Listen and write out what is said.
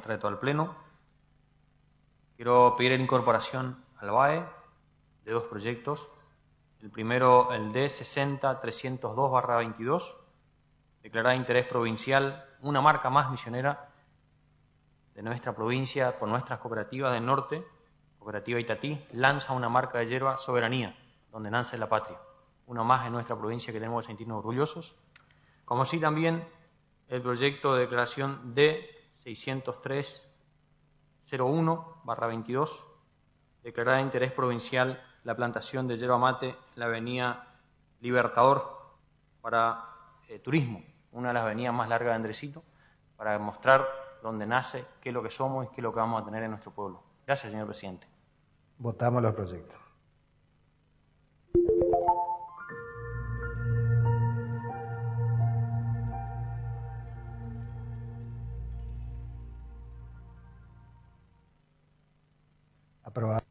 nos trae todo al Pleno. Quiero pedir la incorporación al BAE de dos proyectos. El primero, el D60-302-22, declarada de interés provincial, una marca más misionera de nuestra provincia por nuestras cooperativas del norte, Cooperativa Itatí, lanza una marca de hierba soberanía, donde nace la patria. Una más en nuestra provincia que tenemos que sentirnos orgullosos. Como sí también el proyecto de declaración D603-01-22, declarada de interés provincial la plantación de yerba mate en la avenida Libertador para eh, turismo, una de las avenidas más largas de Andresito, para mostrar dónde nace, qué es lo que somos y qué es lo que vamos a tener en nuestro pueblo. Gracias, señor presidente. Votamos los proyectos. Aprobado.